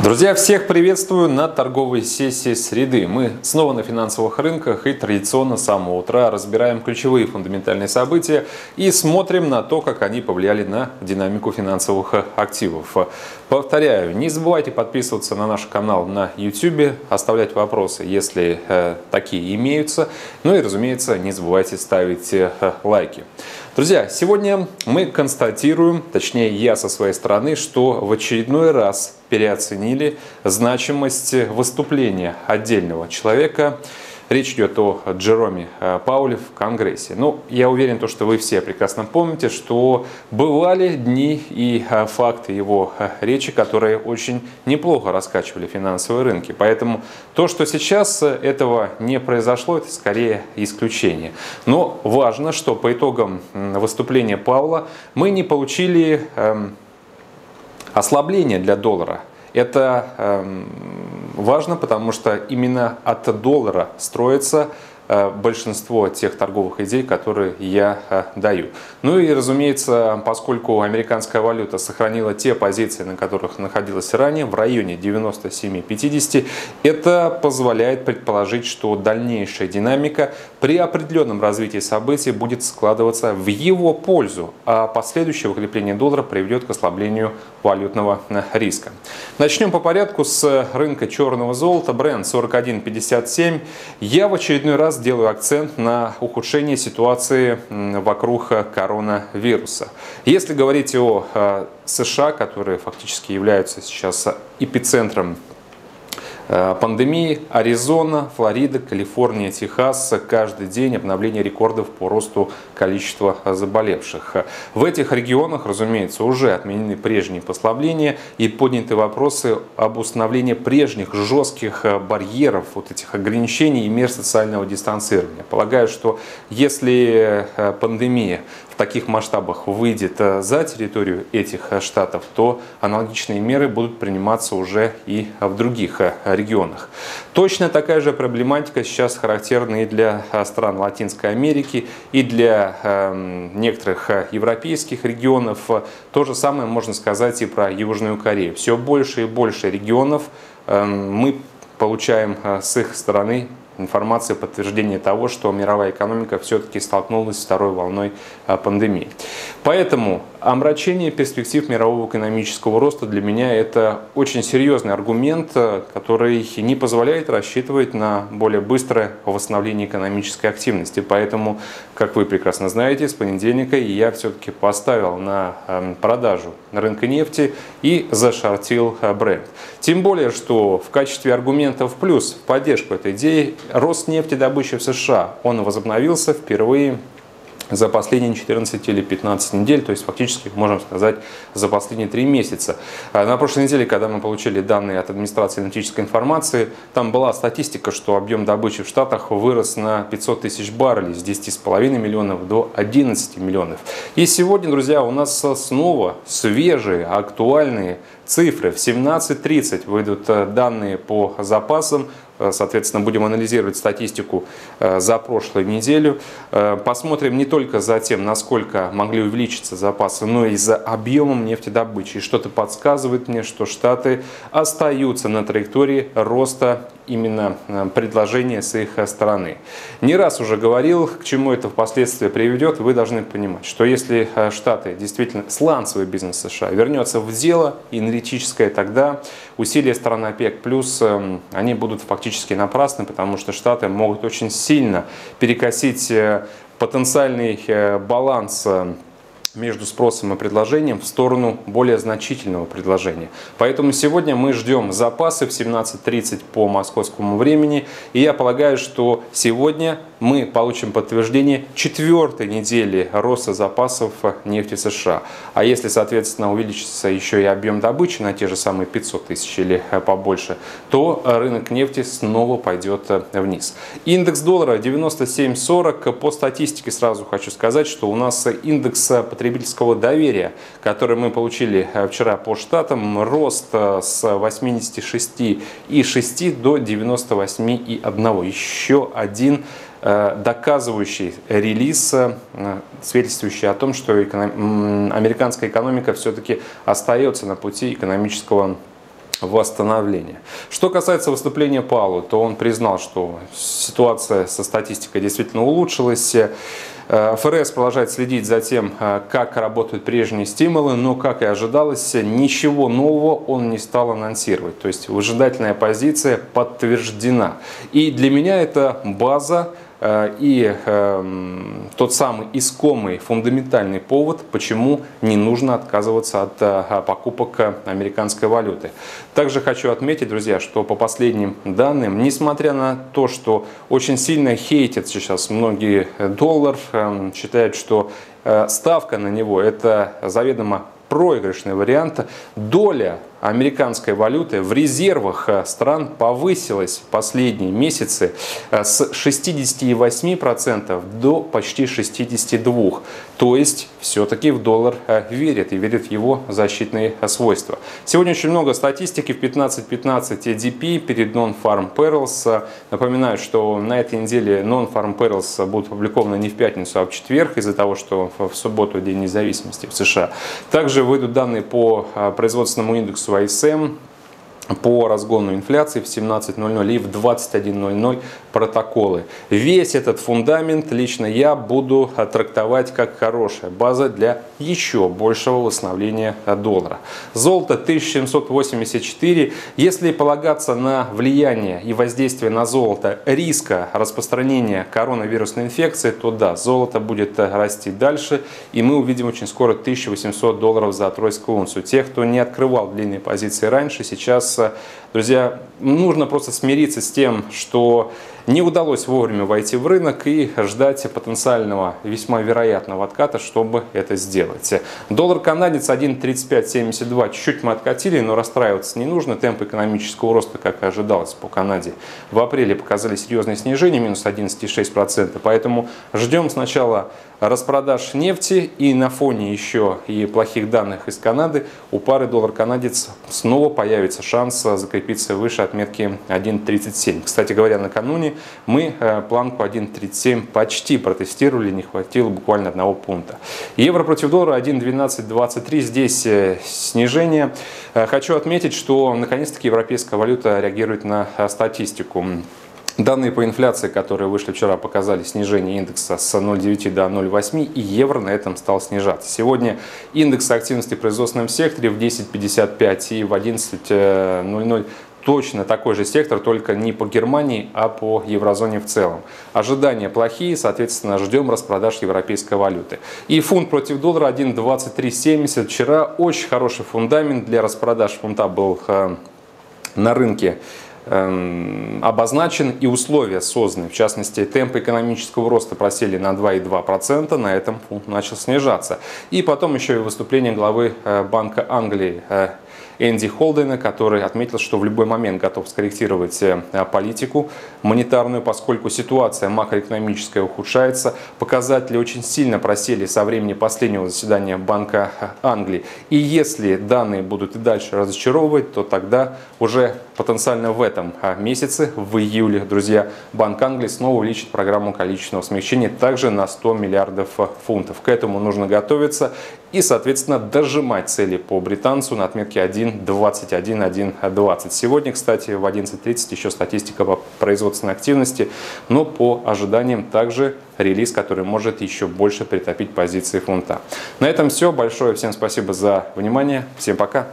Друзья, всех приветствую на торговой сессии среды. Мы снова на финансовых рынках и традиционно с самого утра разбираем ключевые фундаментальные события и смотрим на то, как они повлияли на динамику финансовых активов. Повторяю, не забывайте подписываться на наш канал на YouTube, оставлять вопросы, если э, такие имеются. Ну и, разумеется, не забывайте ставить э, лайки. Друзья, сегодня мы констатируем, точнее я со своей стороны, что в очередной раз переоценили значимость выступления отдельного человека Речь идет о Джероме э, Пауле в Конгрессе. Ну, я уверен, что вы все прекрасно помните, что бывали дни и э, факты его э, речи, которые очень неплохо раскачивали финансовые рынки. Поэтому то, что сейчас этого не произошло, это скорее исключение. Но важно, что по итогам выступления Паула мы не получили ослабления для доллара. Это эм, важно, потому что именно от доллара строится Э, большинство тех торговых идей, которые я э, даю. Ну и, разумеется, поскольку американская валюта сохранила те позиции, на которых находилась ранее, в районе 97-50, это позволяет предположить, что дальнейшая динамика при определенном развитии событий будет складываться в его пользу, а последующее укрепление доллара приведет к ослаблению валютного э, риска. Начнем по порядку с рынка черного золота. Бренд 41.57. Я в очередной раз делаю акцент на ухудшение ситуации вокруг коронавируса. Если говорить о э, США, которые фактически являются сейчас эпицентром Э, пандемии Аризона, Флорида, Калифорния, Техас. Каждый день обновление рекордов по росту количества заболевших. В этих регионах, разумеется, уже отменены прежние послабления и подняты вопросы об установлении прежних жестких барьеров, вот этих ограничений и мер социального дистанцирования. Полагаю, что если э, пандемия таких масштабах выйдет э, за территорию этих э, штатов, то аналогичные меры будут приниматься уже и в других э, регионах. Точно такая же проблематика сейчас характерна и для стран Латинской Америки, и для эм, некоторых европейских регионов. То же самое можно сказать и про Южную Корею. Все больше и больше регионов эм, мы получаем с их стороны информация, подтверждение того, что мировая экономика все-таки столкнулась с второй волной а, пандемии. Поэтому омрачение перспектив мирового экономического роста для меня это очень серьезный аргумент, а, который не позволяет рассчитывать на более быстрое восстановление экономической активности. Поэтому, как вы прекрасно знаете, с понедельника я все-таки поставил на а, продажу рынка нефти и зашортил бренд. Тем более, что в качестве аргументов плюс в поддержку этой идеи рост нефтедобычи в США, он возобновился впервые за последние 14 или 15 недель, то есть фактически, можем сказать, за последние 3 месяца. А на прошлой неделе, когда мы получили данные от администрации аналитической информации, там была статистика, что объем добычи в Штатах вырос на 500 тысяч баррелей с 10,5 миллионов до 11 миллионов. И сегодня, друзья, у нас снова свежие, актуальные цифры. В 17.30 выйдут э, данные по запасам соответственно, будем анализировать статистику э, за прошлую неделю. Э, посмотрим не только за тем, насколько могли увеличиться запасы, но и за объемом нефтедобычи. И что-то подсказывает мне, что Штаты остаются на траектории роста именно предложения с их стороны. Не раз уже говорил, к чему это впоследствии приведет. Вы должны понимать, что если Штаты действительно сланцевый бизнес США вернется в дело энергетическое, тогда усилия стран ОПЕК плюс эм, они будут фактически напрасны, потому что Штаты могут очень сильно перекосить э, потенциальный э, баланс э, между спросом и предложением в сторону более значительного предложения. Поэтому сегодня мы ждем запасы в 17.30 по московскому времени. И я полагаю, что сегодня мы получим подтверждение четвертой недели роста запасов нефти США. А если, соответственно, увеличится еще и объем добычи на те же самые 500 тысяч или побольше, то рынок нефти снова пойдет вниз. Индекс доллара 97.40. По статистике сразу хочу сказать, что у нас индекс потребительского доверия, который мы получили вчера по штатам, рост с 86,6 до 98,1. Еще один Э, доказывающий релиз, э, свидетельствующий о том, что американская экономика все-таки остается на пути экономического восстановления. Что касается выступления Паулу, то он признал, что ситуация со статистикой действительно улучшилась. Э, ФРС продолжает следить за тем, э, как работают прежние стимулы, но, как и ожидалось, ничего нового он не стал анонсировать. То есть выжидательная позиция подтверждена. И для меня это база Э, и эм, тот самый искомый фундаментальный повод, почему не нужно отказываться от э, покупок американской валюты. Также хочу отметить, друзья, что по последним данным, несмотря на то, что очень сильно хейтят сейчас многие доллар, эм, считают, что э, ставка на него это заведомо проигрышный вариант, доля американской валюты в резервах э, стран повысилась в последние месяцы э, с 68% до почти 62%. То есть все-таки в доллар э, верят и верят в его защитные свойства. Сегодня очень много статистики в 15.15 EDP перед Non-Farm Perils. Напоминаю, что на этой неделе Non-Farm Perils будут опубликованы не в пятницу, а в четверг из-за того, что в субботу День независимости в США. Также выйдут данные по производственному индексу индексу ISM по разгону инфляции в 17.00 и в 21.00 протоколы. Весь этот фундамент лично я буду трактовать как хорошая база для еще большего восстановления доллара. Золото 1784. Если полагаться на влияние и воздействие на золото риска распространения коронавирусной инфекции, то да, золото будет расти дальше и мы увидим очень скоро 1800 долларов за тройскую унцию. Тех, кто не открывал длинные позиции раньше, сейчас Друзья, нужно просто смириться с тем, что не удалось вовремя войти в рынок и ждать потенциального, весьма вероятного отката, чтобы это сделать. Доллар канадец 1.3572. Чуть-чуть мы откатили, но расстраиваться не нужно. Темп экономического роста, как и ожидалось по Канаде, в апреле показали серьезное снижение, минус 11,6%. Поэтому ждем сначала распродаж нефти и на фоне еще и плохих данных из Канады у пары доллар-канадец снова появится шанс закрепиться выше отметки 1.37. Кстати говоря, накануне мы э, планку 1.37 почти протестировали, не хватило буквально одного пункта. Евро против доллара 1.1223, здесь э, снижение. Э, хочу отметить, что наконец-таки европейская валюта реагирует на статистику. Данные по инфляции, которые вышли вчера, показали снижение индекса с 0,9 до 0,8, и евро на этом стал снижаться. Сегодня индекс активности в производственном секторе в 10,55 и в 11,00 точно такой же сектор, только не по Германии, а по еврозоне в целом. Ожидания плохие, соответственно, ждем распродаж европейской валюты. И фунт против доллара 1.2370. Вчера очень хороший фундамент для распродаж фунта был на рынке обозначен и условия созданы. В частности, темпы экономического роста просели на 2,2%, на этом фунт начал снижаться. И потом еще и выступление главы э, Банка Англии э, Энди Холдена, который отметил, что в любой момент готов скорректировать э, политику монетарную, поскольку ситуация макроэкономическая ухудшается. Показатели очень сильно просели со времени последнего заседания Банка Англии. И если данные будут и дальше разочаровывать, то тогда уже потенциально в этом а, месяце, в июле, друзья, Банк Англии снова увеличит программу количественного смягчения также на 100 миллиардов фунтов. К этому нужно готовиться и, соответственно, дожимать цели по британцу на отметке 1.21.1.20. Сегодня, кстати, в 11.30 еще статистика по производственной активности, но по ожиданиям также релиз, который может еще больше притопить позиции фунта. На этом все. Большое всем спасибо за внимание. Всем пока.